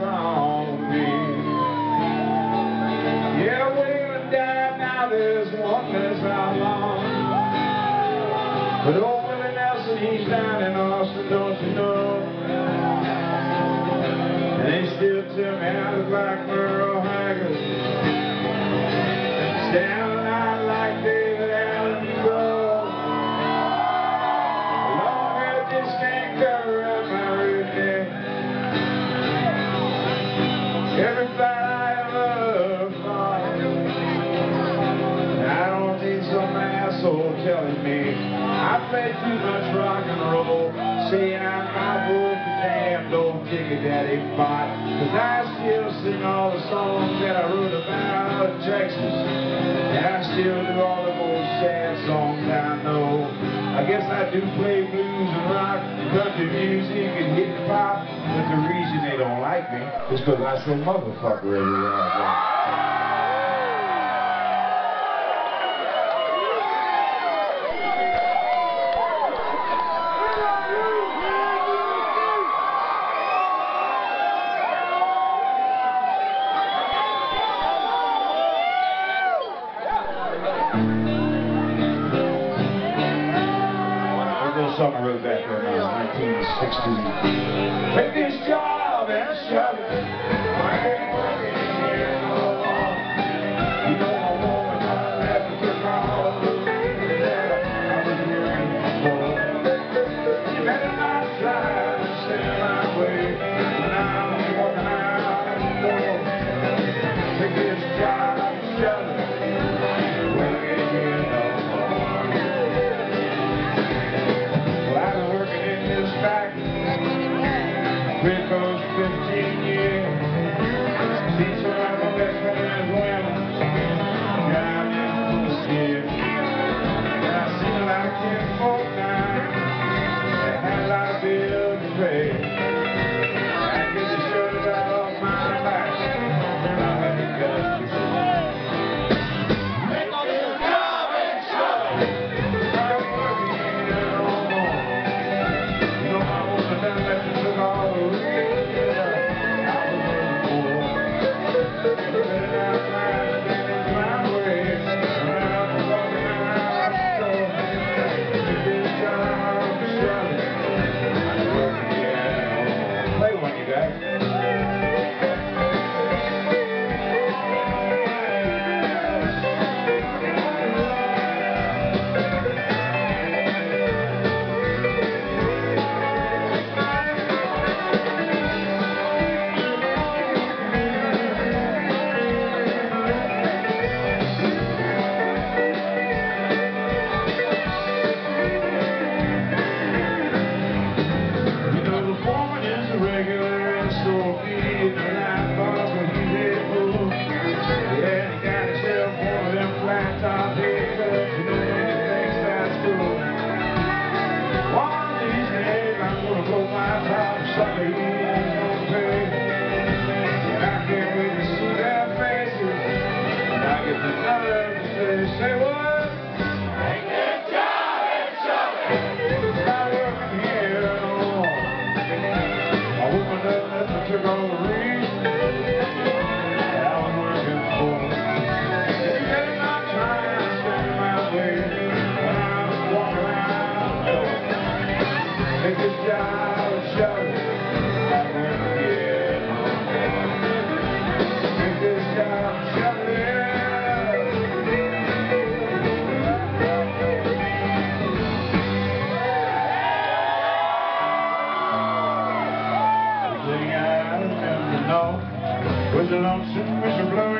Yeah, when now, there's one. But old Nelson, he's down in Austin, don't you know? And they still tell me how to black girl. play too much rock and roll. Saying I'm my wood damn old daddy pot. Cause I still sing all the songs that I wrote about Texas. And I still do all the old sad songs I know. I guess I do play blues and rock, country music and hip hop. But the reason they don't like me is because I say motherfucker everywhere I go. There goes something I wrote back there now, 1960. so With the lonesome whistleblower